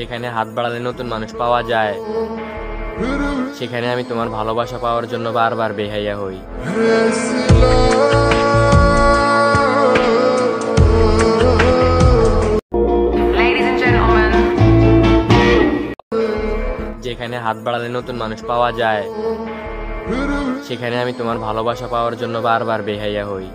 যেখানে হাত বাড়ালে নতুন মানুষ পাওয়া যায় সেখানে আমি তোমার ভালোবাসা পাওয়ার জন্য বারবার বেহাইয়া হই। যেখানে হাত বাড়ালে নতুন মানুষ পাওয়া যায় সেখানে আমি তোমার ভালোবাসা পাওয়ার জন্য বারবার বেহাইয়া হই।